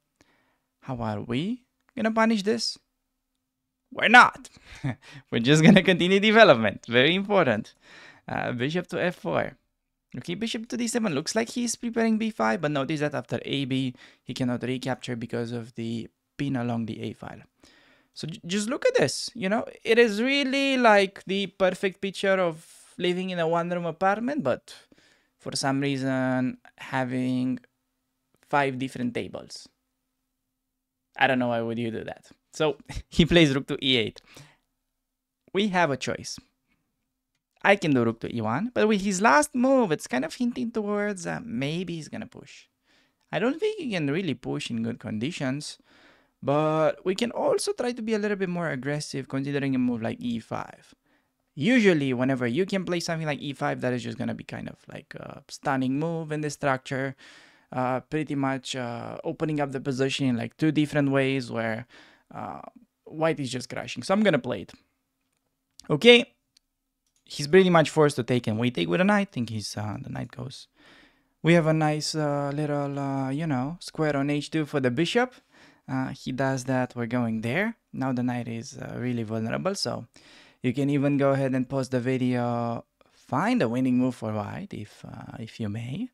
how are we gonna punish this? We're not. <laughs> We're just gonna continue development. Very important. Uh, bishop to f4 okay bishop to d7 looks like he's preparing b5 but notice that after ab he cannot recapture because of the pin along the a file so just look at this you know it is really like the perfect picture of living in a one room apartment, but for some reason having five different tables. I don't know why would you do that. So <laughs> he plays rook to e8. We have a choice. I can do rook to e1, but with his last move, it's kind of hinting towards uh, maybe he's gonna push. I don't think he can really push in good conditions, but we can also try to be a little bit more aggressive considering a move like e5 usually whenever you can play something like e5 that is just going to be kind of like a stunning move in the structure uh, pretty much uh, opening up the position in like two different ways where uh, white is just crashing. So i'm gonna play it. Okay he's pretty much forced to take and we take with a knight think he's uh, the knight goes. We have a nice uh, little uh, you know square on h2 for the bishop. He does that. We're going there. Now the knight is really vulnerable so you can even go ahead and pause the video, find a winning move for white if, uh, if you may.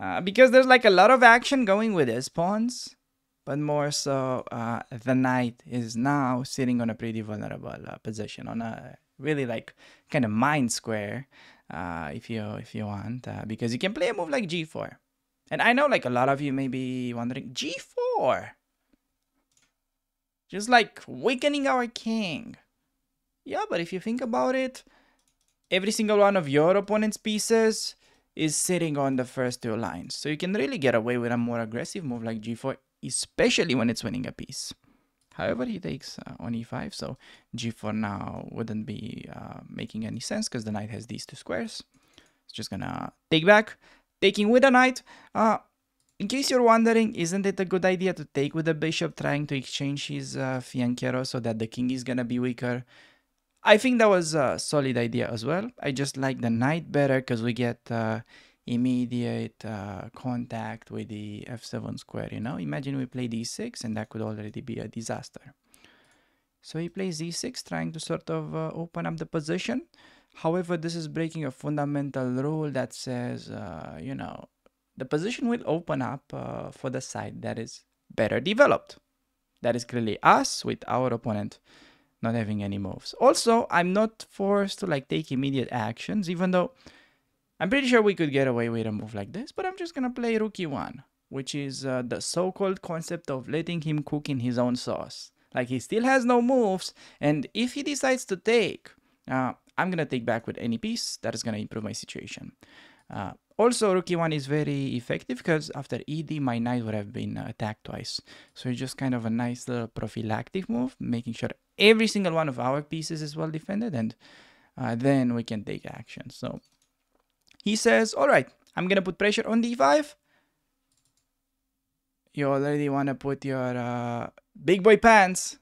Uh, because there's like a lot of action going with his pawns, but more so uh, the knight is now sitting on a pretty vulnerable uh, position on a really like kind of mind square, uh, if you if you want, uh, because you can play a move like g4. And I know like a lot of you may be wondering, g4, just like weakening our king. Yeah, but if you think about it, every single one of your opponent's pieces is sitting on the first two lines. So you can really get away with a more aggressive move like g4, especially when it's winning a piece. However, he takes uh, on e5, so g4 now wouldn't be uh, making any sense because the knight has these two squares. It's just gonna take back, taking with a knight. Uh, in case you're wondering, isn't it a good idea to take with the bishop, trying to exchange his uh, fianchetto so that the king is gonna be weaker? I think that was a solid idea as well. I just like the knight better because we get uh, immediate uh, contact with the f7 square, you know? Imagine we play d6 and that could already be a disaster. So he plays d6 trying to sort of uh, open up the position. However, this is breaking a fundamental rule that says, uh, you know, the position will open up uh, for the side that is better developed. That is clearly us with our opponent not having any moves. Also, I'm not forced to like take immediate actions, even though I'm pretty sure we could get away with a move like this, but I'm just gonna play rook e1, which is uh, the so-called concept of letting him cook in his own sauce. Like he still has no moves, and if he decides to take, uh, I'm gonna take back with any piece that is gonna improve my situation. Uh, also, rook e1 is very effective because after ed, my knight would have been attacked twice. So it's just kind of a nice little prophylactic move, making sure every single one of our pieces is well defended, and uh, then we can take action. So he says, all right, I'm going to put pressure on d5. You already want to put your uh, big boy pants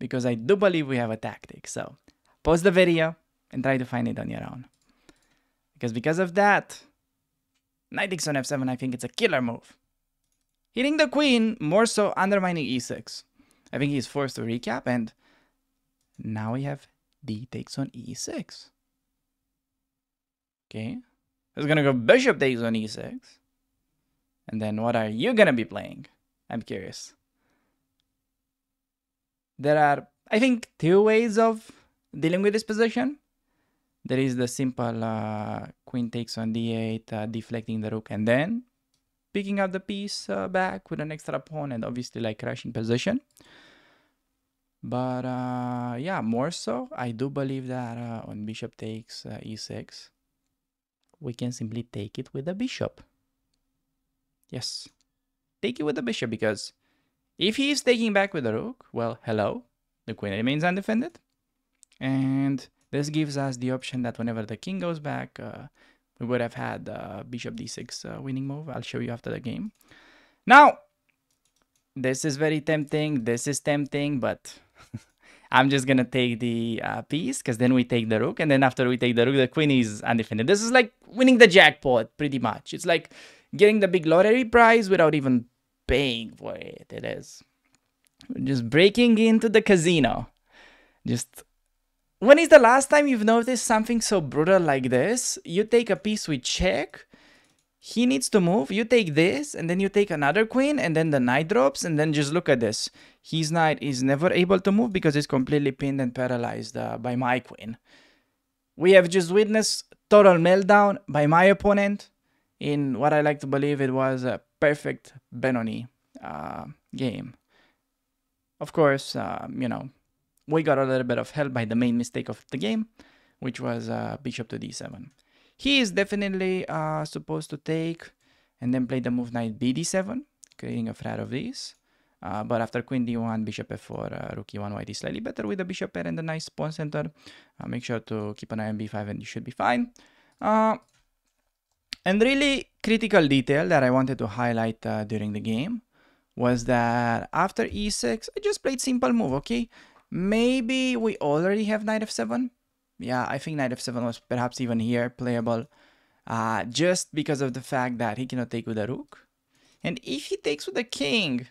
because I do believe we have a tactic. So pause the video and try to find it on your own. Because because of that, knight takes on f7, I think it's a killer move. Hitting the queen, more so undermining e6. I think he's forced to recap, and now we have d takes on e6. Okay, it's gonna go bishop takes on e6. And then what are you gonna be playing? I'm curious. There are, I think, two ways of dealing with this position. There is the simple uh, queen takes on d8, uh, deflecting the rook, and then picking up the piece uh, back with an extra pawn and obviously like crashing position. But uh, yeah, more so, I do believe that uh, on bishop takes uh, e6, we can simply take it with the bishop. Yes, take it with the bishop because if he is taking back with the rook, well, hello, the queen remains undefended. And this gives us the option that whenever the king goes back, uh, we would have had uh, bishop d6 uh, winning move. I'll show you after the game. Now, this is very tempting. This is tempting, but <laughs> I'm just gonna take the uh, piece because then we take the rook, and then after we take the rook, the queen is undefended. This is like winning the jackpot, pretty much. It's like getting the big lottery prize without even paying for it. It is just breaking into the casino. Just when is the last time you've noticed something so brutal like this? You take a piece with check he needs to move. You take this, and then you take another queen, and then the knight drops, and then just look at this. His knight is never able to move because it's completely pinned and paralyzed uh, by my queen. We have just witnessed total meltdown by my opponent in what I like to believe it was a perfect Benoni uh, game. Of course, uh, you know, we got a little bit of help by the main mistake of the game, which was uh, bishop to d7. He is definitely uh, supposed to take and then play the move knight bd7, creating a threat of these. Uh, but after queen d1, bishop f4, uh, rook e1, white is slightly better with the bishop pair and the nice pawn center. Uh, make sure to keep an eye on b5 and you should be fine. Uh, and really critical detail that I wanted to highlight uh, during the game was that after e6, I just played simple move, okay? Maybe we already have knight f7, yeah, I think knight f7 was perhaps even here playable uh, just because of the fact that he cannot take with a rook. And if he takes with the king,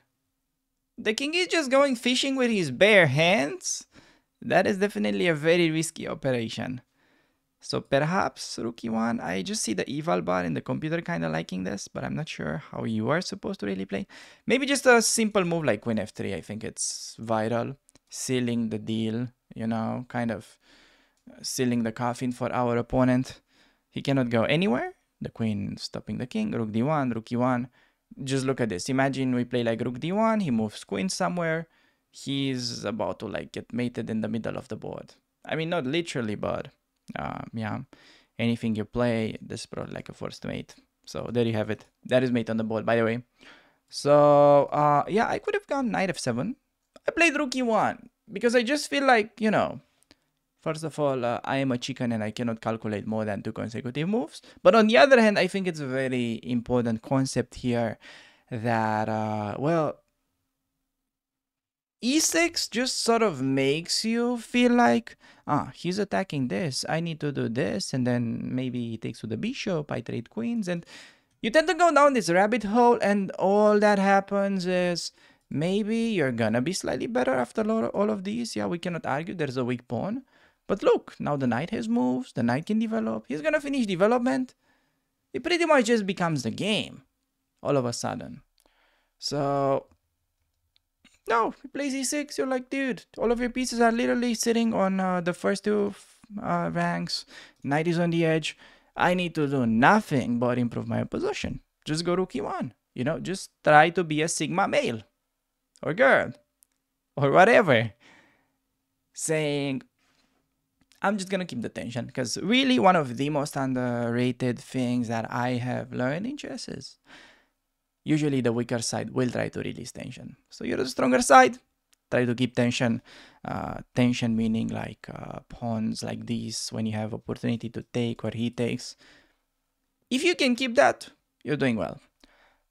the king is just going fishing with his bare hands. That is definitely a very risky operation. So perhaps rook e1, I just see the eval bar in the computer kind of liking this, but I'm not sure how you are supposed to really play. Maybe just a simple move like queen f3, I think it's vital. Sealing the deal, you know, kind of sealing the coffin for our opponent. He cannot go anywhere. The queen stopping the king, rook d1, rook e1. Just look at this. Imagine we play like rook d1, he moves queen somewhere. He's about to like get mated in the middle of the board. I mean, not literally, but uh, yeah, anything you play, this is probably like a forced mate. So there you have it. That is mate on the board, by the way. So uh, yeah, I could have gone knight f7. I played rook e1 because I just feel like, you know, First of all, uh, I am a chicken and I cannot calculate more than two consecutive moves. But on the other hand, I think it's a very important concept here that, uh, well, e6 just sort of makes you feel like, ah, he's attacking this. I need to do this. And then maybe he takes with the bishop. I trade queens. And you tend to go down this rabbit hole. And all that happens is maybe you're gonna be slightly better after all of these. Yeah, we cannot argue. There's a weak pawn. But look, now the knight has moves, the knight can develop, he's gonna finish development. It pretty much just becomes the game all of a sudden. So, no, he plays e6, you're like, dude, all of your pieces are literally sitting on uh, the first two uh, ranks, knight is on the edge. I need to do nothing but improve my position. Just go rook e1, you know, just try to be a sigma male or girl or whatever. Saying, I'm just gonna keep the tension because really one of the most underrated things that I have learned in chess is usually the weaker side will try to release tension. So you're the stronger side, try to keep tension. Uh, tension meaning like uh, pawns like these when you have opportunity to take or he takes. If you can keep that, you're doing well.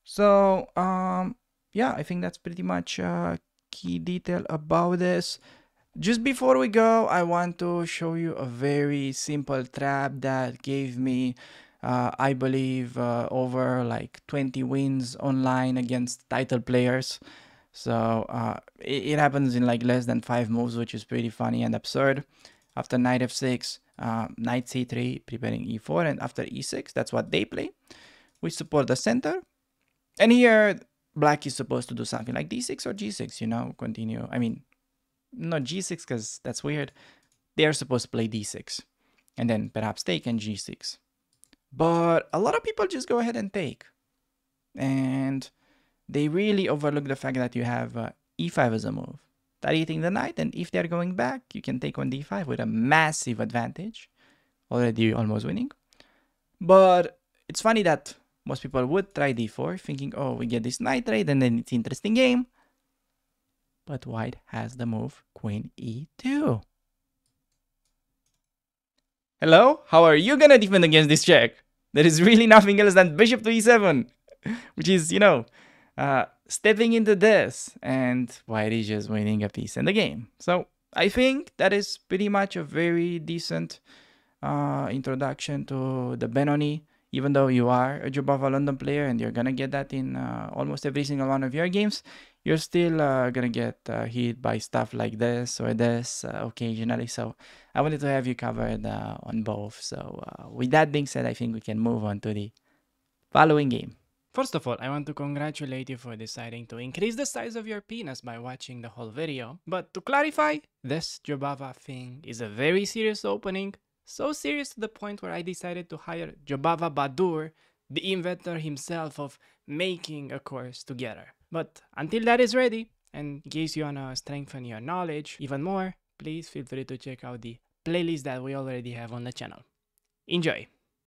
So um, yeah, I think that's pretty much uh, key detail about this. Just before we go, I want to show you a very simple trap that gave me, uh, I believe, uh, over like 20 wins online against title players. So uh, it, it, happens in like less than five moves, which is pretty funny and absurd. After knight f6, uh, knight c3, preparing e4, and after e6, that's what they play. We support the center. And here, black is supposed to do something like d6 or g6, you know, continue. I mean, not g6 because that's weird. They are supposed to play d6 and then perhaps take and g6. But a lot of people just go ahead and take. And they really overlook the fact that you have uh, e5 as a move. Targeting the knight, and if they're going back, you can take on d5 with a massive advantage. Already almost winning. But it's funny that most people would try d4, thinking, oh, we get this knight trade, and then it's interesting game. But white has the move queen e2. Hello? How are you gonna defend against this check? There is really nothing else than bishop to e7, <laughs> which is, you know, uh, stepping into this, and white is just winning a piece in the game. So I think that is pretty much a very decent uh, introduction to the Benoni even though you are a Jobava London player and you're gonna get that in uh, almost every single one of your games, you're still uh, gonna get uh, hit by stuff like this or this uh, occasionally. So I wanted to have you covered uh, on both. So uh, with that being said, I think we can move on to the following game. First of all, I want to congratulate you for deciding to increase the size of your penis by watching the whole video. But to clarify, this Jobava thing is a very serious opening so serious to the point where I decided to hire Jobava Baadur, the inventor himself of making a course together. But until that is ready, and in case you wanna uh, strengthen your knowledge even more, please feel free to check out the playlist that we already have on the channel. Enjoy!